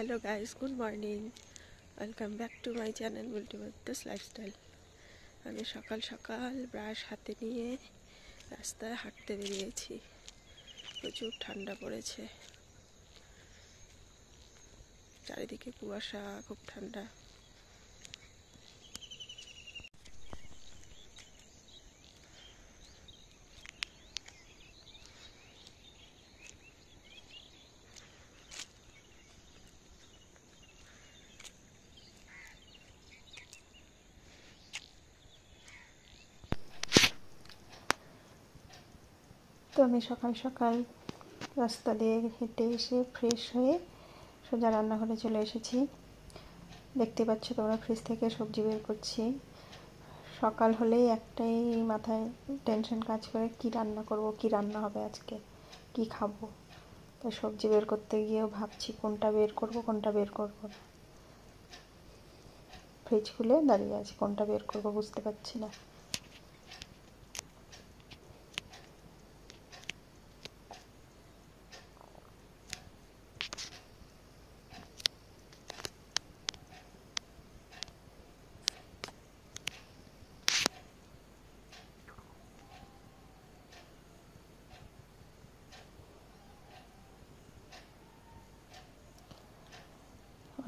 Hello guys good morning welcome back to my channel মুলটিমার্টাস lifestyle আমি সকাল সকাল brush হাতে নিয়ে রাস্তায় হাঁটতে বেরিয়েছি। প্রচুর ঠান্ডা পড়েছে। চারিদিকে কুয়াশা, খুব ঠান্ডা। তো আমি সকাল সকাল রাস্তা দিয়ে হেঁটে এসে ফ্রেশ হয়ে সোজা রান্নাঘরে চলে এসেছি। দেখতে পাচ্ছ তোমরা ফ্রিজ থেকে সবজি বের করছি। সকাল হলেই একটাই মাথায় টেনশন কাজ করে, কি রান্না করব, কি রান্না হবে আজকে, কি খাব? তাই সবজি বের করতে গিয়েও ভাবছি কোনটা বের করব, কোনটা বের করব ফ্রিজ খুলে দাঁড়িয়ে আছি, কোনটা বের করব বুঝতে পারছি না।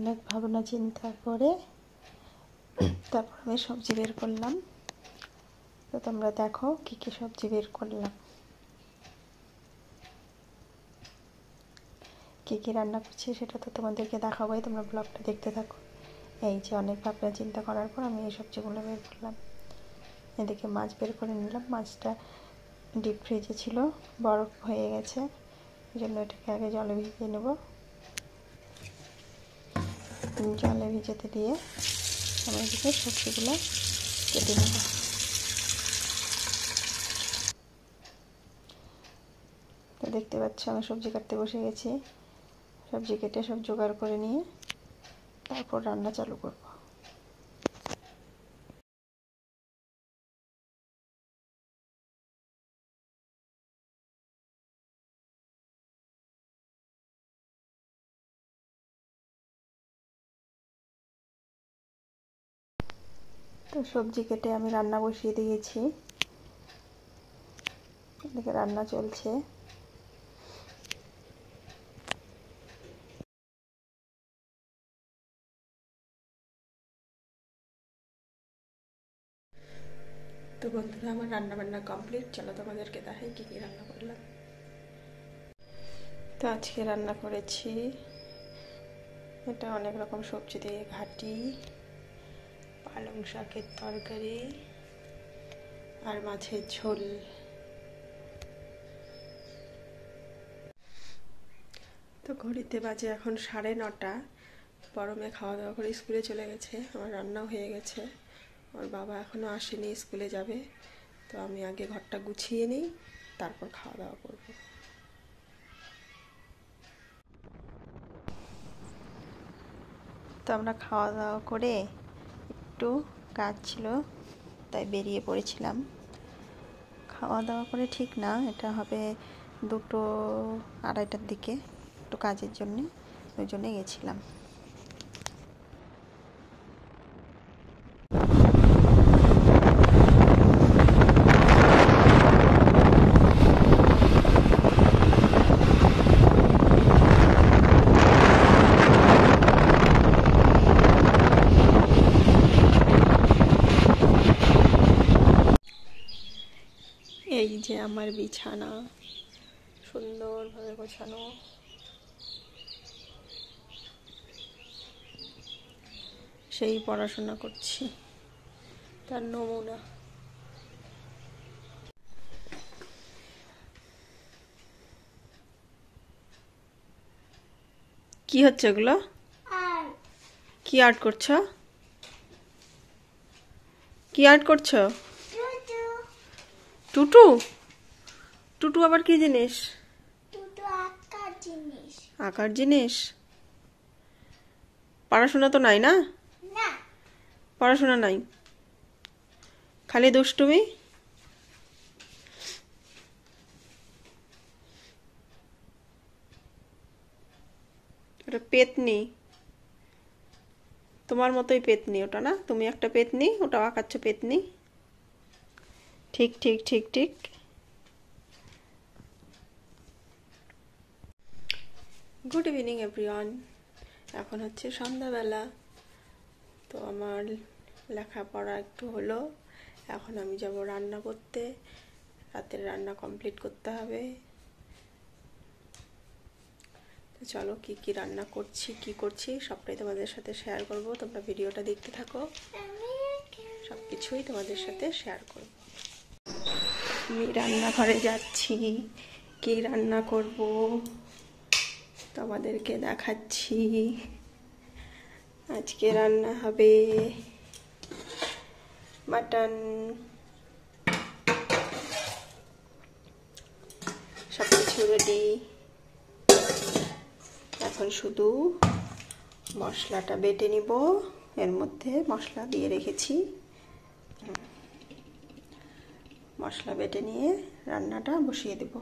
অনেক ভাবনা চিন্তা করে তারপর আমি সবজি বের করলাম। তো তোমরা দেখো কী কী সবজি বের করলাম। কী কী রান্না করছি সেটা তো তোমাদেরকে দেখাবোই, তোমরা ব্লগটা দেখতে থাকো। এই যে অনেক ভাবনা চিন্তা করার পর আমি এই সবজিগুলো বের করলাম। এদিকে মাছ বের করে নিলাম। মাছটা ডিপ ফ্রিজে ছিল, বরফ হয়ে গেছে। এই জন্য এটাকে আগে জলে ভিজিয়ে নেব। জলে ভিজেতে দিয়ে আমার দিকে সবজিগুলো কেটে নেব। তো দেখতে পাচ্ছ, আমি সবজি কাটতে বসে গেছি। সবজি কেটে সব জোগাড় করে নিয়ে তারপর রান্না চালু করব। তো সবজি কেটে আমি রান্না বসিয়ে দিয়েছি। এদিকে রান্না চলছে। তো বন্ধুরা, আমার রান্না বান্না কমপ্লিট। চলো তোমাদেরকে দেখাই কী কী রান্না করলাম। তো আজকে রান্না করেছি এটা অনেক রকম সবজি দিয়ে ঘাটি পালং শাকের তরকারি আর মাছের ঝোল। তো ঘড়িতে বাজে এখন সাড়ে নটা। গরমে খাওয়া দাওয়া করে স্কুলে চলে গেছে, আমার রান্নাও হয়ে গেছে। আমার বাবা এখনও আসেনি, স্কুলে যাবে। তো আমি আগে ঘরটা গুছিয়ে নিই, তারপর খাওয়া দাওয়া করব। তো আমরা খাওয়া দাওয়া করে একটু কাজ ছিল, তাই বেরিয়ে পড়েছিলাম। খাওয়া দাওয়া করে ঠিক না, এটা হবে দুটো আড়াইটার দিকে, একটু কাজের জন্যে, ওই জন্যে গেছিলাম। যে আমার বিছানা। সুন্দরভাবে গোছানো। সেই পড়াশোনা করছি। তার নমুনা। কি হচ্ছে এগুলো কি আর্ট করছ? কি আর্ট করছ? টুটু? টুটু আবার কি জিনিস? আঁকার জিনিস। পড়াশোনা তো নাই না? পড়াশোনা নাই। খালি দুষ্টুমি? এটা পেতনি। তোমার মতোই পেতনি ওটা না? তুমি একটা পেতনি ওটা আঁকাচ্ছ পেতনি। ঠিক ঠিক ঠিক ঠিক। গুড ইভিনিং এভরিওয়ান এখন হচ্ছে সন্ধ্যাবেলা। তো আমার লেখাপড়া একটু হলো। এখন আমি যাব রান্না করতে। রাতের রান্না কমপ্লিট করতে হবে। তো চলো কি কি রান্না করছি, কি করছি, সবটাই তোমাদের সাথে শেয়ার করব। তোমরা ভিডিওটা দেখতে থাকো। সব কিছুই তোমাদের সাথে শেয়ার করব। আমি রান্নাঘরে যাচ্ছি। কি রান্না করব? তোমাদেরকে দেখাচ্ছি। আজকে রান্না হবে মাটন। সব কিছু রেডি এখন শুধু মশলাটা বেটে নিব। এর মধ্যে মশলা দিয়ে রেখেছি। মশলা বেটে নিয়ে রান্নাটা বসিয়ে দেব।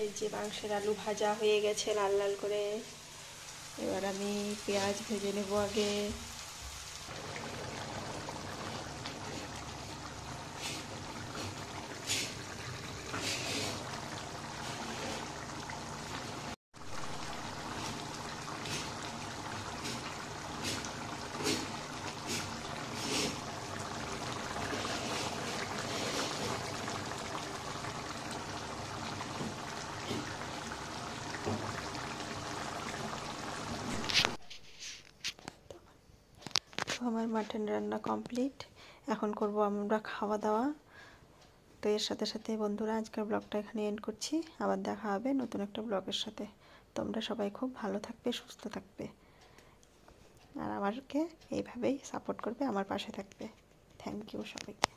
এই যে মাংসের আলু ভাজা হয়ে গেছে, লাল লাল করে। এবার আমি পেঁয়াজ ভেজে নেব আগে তো আমার মাটন রান্না কমপ্লিট। এখন করব আমরা খাওয়া দাওয়া। তো এর সাথে সাথে বন্ধুরা, আজকের ব্লগটা এখানে এন্ড করছি। আবার দেখা হবে নতুন একটা ব্লগের সাথে। তোমরা সবাই খুব ভালো থাকবে, সুস্থ থাকবে। আর আমাকে এইভাবেই সাপোর্ট করবে, আমার পাশে থাকবে। থ্যাংক ইউ সবাইকে।